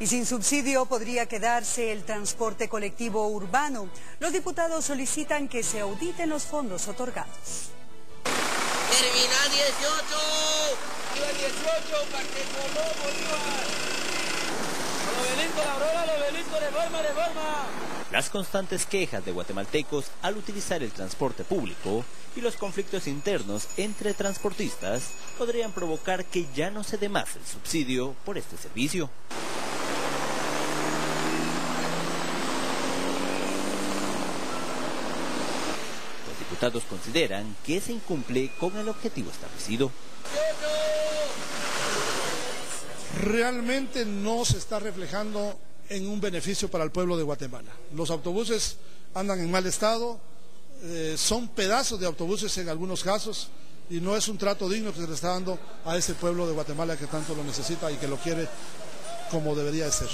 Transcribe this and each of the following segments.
Y sin subsidio podría quedarse el transporte colectivo urbano. Los diputados solicitan que se auditen los fondos otorgados. Terminal 18. Iba 18, Paqueto Bolívar. Los la Aurora, los reforma, reforma. Las constantes quejas de guatemaltecos al utilizar el transporte público y los conflictos internos entre transportistas podrían provocar que ya no se dé más el subsidio por este servicio. Diputados consideran que se incumple con el objetivo establecido. Realmente no se está reflejando en un beneficio para el pueblo de Guatemala. Los autobuses andan en mal estado, eh, son pedazos de autobuses en algunos casos y no es un trato digno que se le está dando a ese pueblo de Guatemala que tanto lo necesita y que lo quiere como debería de ser.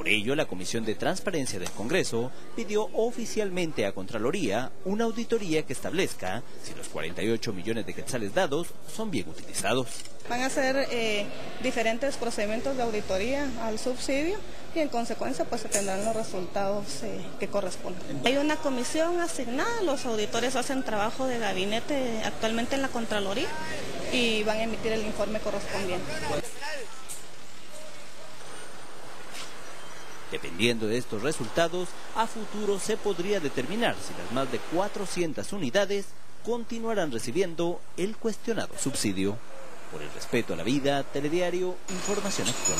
Por ello, la Comisión de Transparencia del Congreso pidió oficialmente a Contraloría una auditoría que establezca si los 48 millones de quetzales dados son bien utilizados. Van a ser eh, diferentes procedimientos de auditoría al subsidio y en consecuencia pues se tendrán los resultados eh, que corresponden. Hay una comisión asignada, los auditores hacen trabajo de gabinete actualmente en la Contraloría y van a emitir el informe correspondiente. Dependiendo de estos resultados, a futuro se podría determinar si las más de 400 unidades continuarán recibiendo el cuestionado subsidio. Por el respeto a la vida, Telediario, Información Actual.